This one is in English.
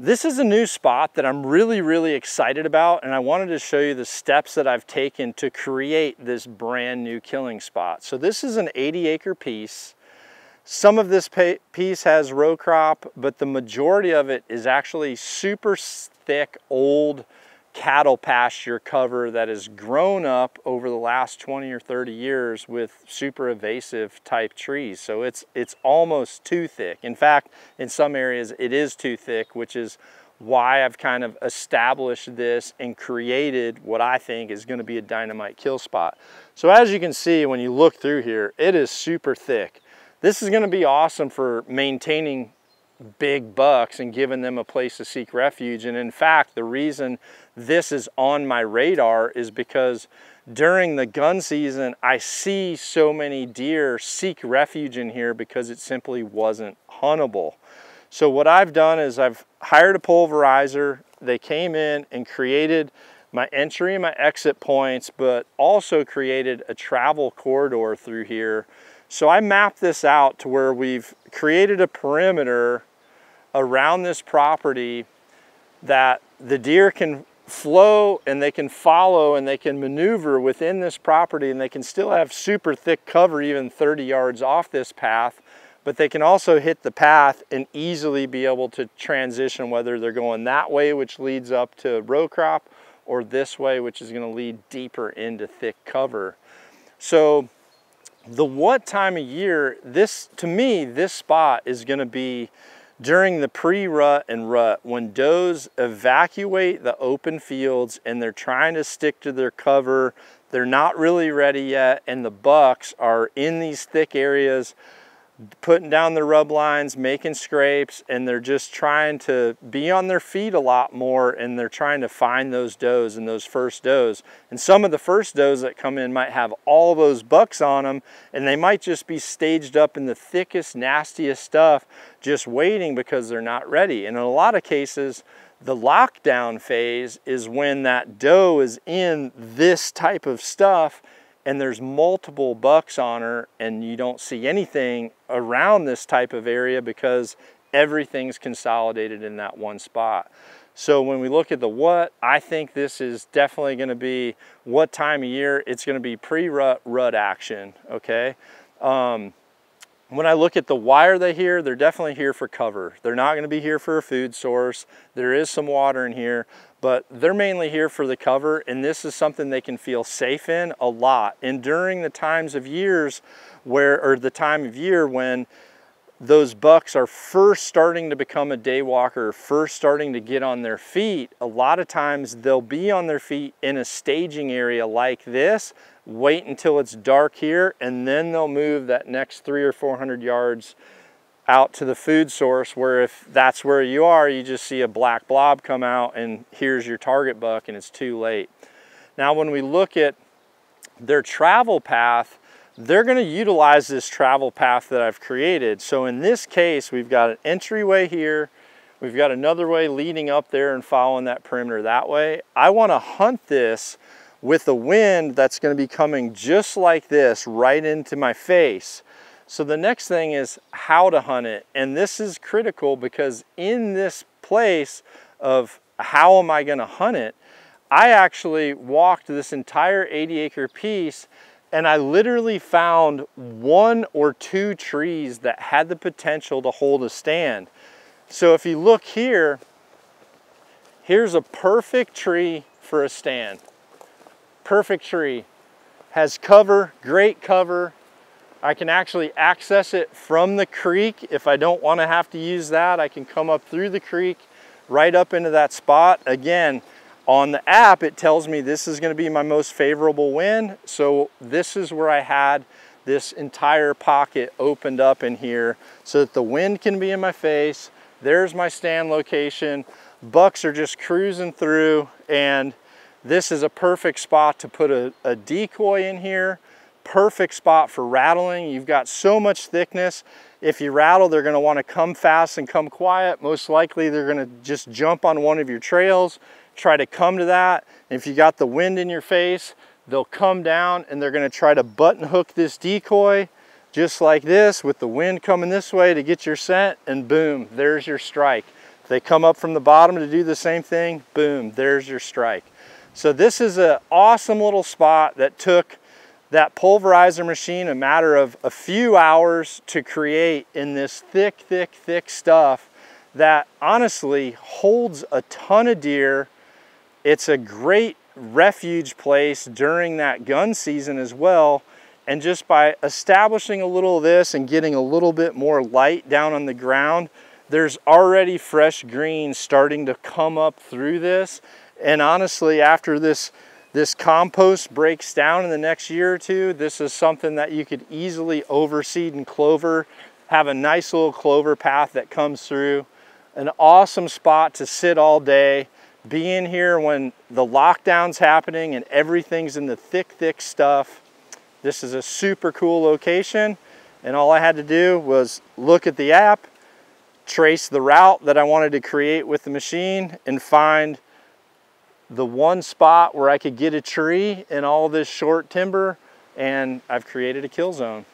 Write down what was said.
This is a new spot that I'm really, really excited about and I wanted to show you the steps that I've taken to create this brand new killing spot. So this is an 80 acre piece. Some of this piece has row crop, but the majority of it is actually super thick, old cattle pasture cover that has grown up over the last 20 or 30 years with super invasive type trees. So it's, it's almost too thick. In fact, in some areas it is too thick, which is why I've kind of established this and created what I think is gonna be a dynamite kill spot. So as you can see, when you look through here, it is super thick. This is gonna be awesome for maintaining big bucks and giving them a place to seek refuge. And in fact, the reason this is on my radar is because during the gun season, I see so many deer seek refuge in here because it simply wasn't huntable. So what I've done is I've hired a pulverizer. They came in and created my entry and my exit points, but also created a travel corridor through here. So I mapped this out to where we've created a perimeter around this property that the deer can flow and they can follow and they can maneuver within this property and they can still have super thick cover even 30 yards off this path but they can also hit the path and easily be able to transition whether they're going that way which leads up to row crop or this way which is going to lead deeper into thick cover. So the what time of year this to me this spot is going to be during the pre-rut and rut, when does evacuate the open fields and they're trying to stick to their cover, they're not really ready yet, and the bucks are in these thick areas putting down the rub lines, making scrapes, and they're just trying to be on their feet a lot more and they're trying to find those does and those first does. And some of the first does that come in might have all those bucks on them and they might just be staged up in the thickest, nastiest stuff, just waiting because they're not ready. And in a lot of cases, the lockdown phase is when that doe is in this type of stuff and there's multiple bucks on her and you don't see anything around this type of area because everything's consolidated in that one spot. So when we look at the what, I think this is definitely gonna be what time of year, it's gonna be pre-rut, rut action, okay? Um, when I look at the why are they here, they're definitely here for cover. They're not gonna be here for a food source. There is some water in here, but they're mainly here for the cover and this is something they can feel safe in a lot. And during the times of years where, or the time of year when those bucks are first starting to become a day walker, first starting to get on their feet, a lot of times they'll be on their feet in a staging area like this, wait until it's dark here, and then they'll move that next three or 400 yards out to the food source where if that's where you are, you just see a black blob come out and here's your target buck and it's too late. Now when we look at their travel path, they're gonna utilize this travel path that I've created. So in this case, we've got an entryway here, we've got another way leading up there and following that perimeter that way. I wanna hunt this with a wind that's gonna be coming just like this right into my face. So the next thing is how to hunt it. And this is critical because in this place of how am I gonna hunt it, I actually walked this entire 80 acre piece and I literally found one or two trees that had the potential to hold a stand. So if you look here, here's a perfect tree for a stand. Perfect tree. Has cover, great cover, I can actually access it from the creek. If I don't want to have to use that, I can come up through the creek right up into that spot. Again, on the app, it tells me this is going to be my most favorable wind. So this is where I had this entire pocket opened up in here so that the wind can be in my face. There's my stand location. Bucks are just cruising through and this is a perfect spot to put a, a decoy in here perfect spot for rattling. You've got so much thickness. If you rattle, they're gonna wanna come fast and come quiet. Most likely they're gonna just jump on one of your trails, try to come to that. If you got the wind in your face, they'll come down and they're gonna try to button hook this decoy just like this with the wind coming this way to get your scent and boom, there's your strike. they come up from the bottom to do the same thing, boom, there's your strike. So this is an awesome little spot that took that pulverizer machine a matter of a few hours to create in this thick, thick, thick stuff that honestly holds a ton of deer. It's a great refuge place during that gun season as well. And just by establishing a little of this and getting a little bit more light down on the ground, there's already fresh green starting to come up through this. And honestly, after this this compost breaks down in the next year or two. This is something that you could easily overseed in clover, have a nice little clover path that comes through. An awesome spot to sit all day, be in here when the lockdown's happening and everything's in the thick, thick stuff. This is a super cool location. And all I had to do was look at the app, trace the route that I wanted to create with the machine and find the one spot where I could get a tree in all this short timber and I've created a kill zone.